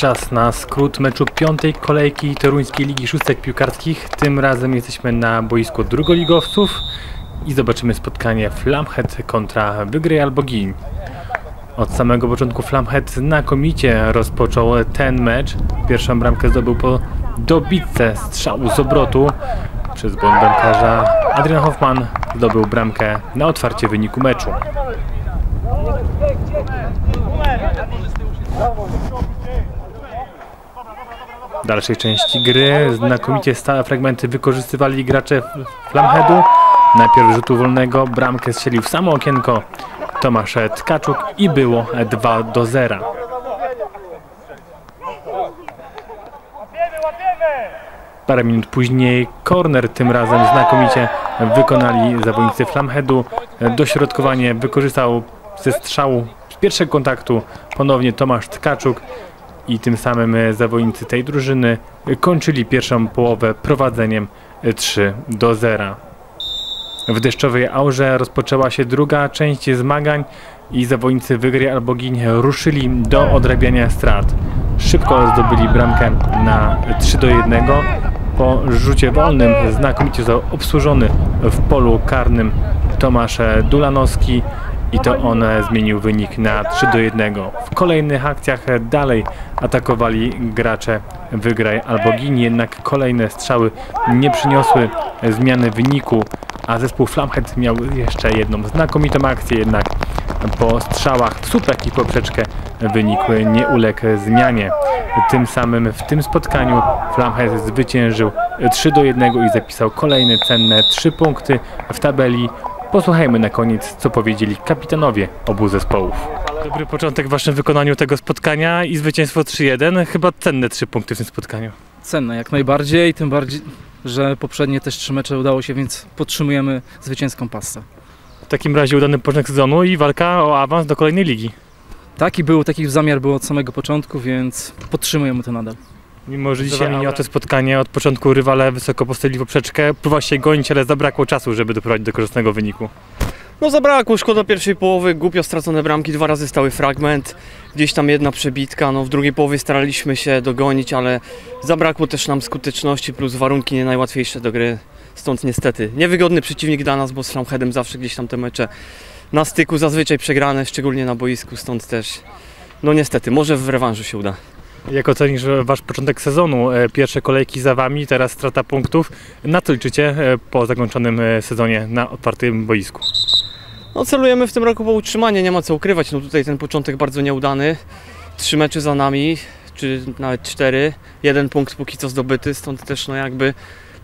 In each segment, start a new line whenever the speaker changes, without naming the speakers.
Czas na skrót meczu piątej kolejki Toruńskiej Ligi Szóstek Piłkarskich. Tym razem jesteśmy na boisku drugoligowców i zobaczymy spotkanie Flamhead kontra Wygry albo Gin. Od samego początku Flamhead znakomicie rozpoczął ten mecz. Pierwszą bramkę zdobył po dobitce strzału z obrotu. Przez błąd bramkarza Adrian Hoffman zdobył bramkę na otwarcie wyniku meczu. Dalszej części gry znakomicie stałe fragmenty wykorzystywali gracze Flamheadu. Najpierw rzutu wolnego bramkę strzelił w samo okienko Tomasz Tkaczuk i było 2 do 0. Parę minut później corner tym razem znakomicie wykonali zawodnicy Flamheadu. Dośrodkowanie wykorzystał ze strzału z pierwszego kontaktu ponownie Tomasz Tkaczuk i tym samym zawodnicy tej drużyny kończyli pierwszą połowę prowadzeniem 3 do 0. W deszczowej aurze rozpoczęła się druga część zmagań i zawodnicy Wygry albo Giń ruszyli do odrabiania strat. Szybko zdobyli bramkę na 3 do 1. Po rzucie wolnym znakomicie obsłużony w polu karnym Tomasz Dulanowski i to on zmienił wynik na 3 do 1. W kolejnych akcjach dalej atakowali gracze Wygraj albo Gin, jednak kolejne strzały nie przyniosły zmiany wyniku, a zespół Flamhead miał jeszcze jedną znakomitą akcję, jednak po strzałach w słupek i poprzeczkę wynik nie uległ zmianie. Tym samym w tym spotkaniu Flamhead zwyciężył 3 do 1 i zapisał kolejne cenne 3 punkty w tabeli Posłuchajmy na koniec, co powiedzieli kapitanowie obu zespołów. Dobry początek w waszym wykonaniu tego spotkania i zwycięstwo 3-1. Chyba cenne trzy punkty w tym spotkaniu.
Cenne jak najbardziej, tym bardziej, że poprzednie też trzy mecze udało się, więc podtrzymujemy zwycięską passę.
W takim razie udany początek sezonu i walka o awans do kolejnej ligi.
Taki był, taki zamiar był od samego początku, więc podtrzymujemy to nadal.
Mimo, że dzisiaj minęło to spotkanie, od początku rywale wysoko postawili poprzeczkę, próbował się gonić, ale zabrakło czasu, żeby doprowadzić do korzystnego wyniku.
No zabrakło, szkoda pierwszej połowy, głupio stracone bramki, dwa razy stały fragment, gdzieś tam jedna przebitka, no w drugiej połowie staraliśmy się dogonić, ale zabrakło też nam skuteczności, plus warunki nie najłatwiejsze do gry, stąd niestety niewygodny przeciwnik dla nas, bo z Flamheadem zawsze gdzieś tam te mecze na styku zazwyczaj przegrane, szczególnie na boisku, stąd też, no niestety, może w rewanżu się uda.
Jak ocenisz wasz początek sezonu? E, Pierwsze kolejki za wami, teraz strata punktów. Na co liczycie e, po zakończonym e, sezonie na otwartym boisku?
No celujemy w tym roku po utrzymanie, nie ma co ukrywać, no tutaj ten początek bardzo nieudany, trzy mecze za nami, czy nawet cztery, jeden punkt póki co zdobyty, stąd też no jakby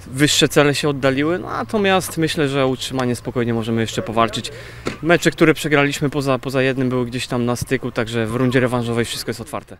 wyższe cele się oddaliły, no, natomiast myślę, że utrzymanie spokojnie możemy jeszcze powalczyć. Mecze, które przegraliśmy poza, poza jednym były gdzieś tam na styku, także w rundzie rewanżowej wszystko jest otwarte.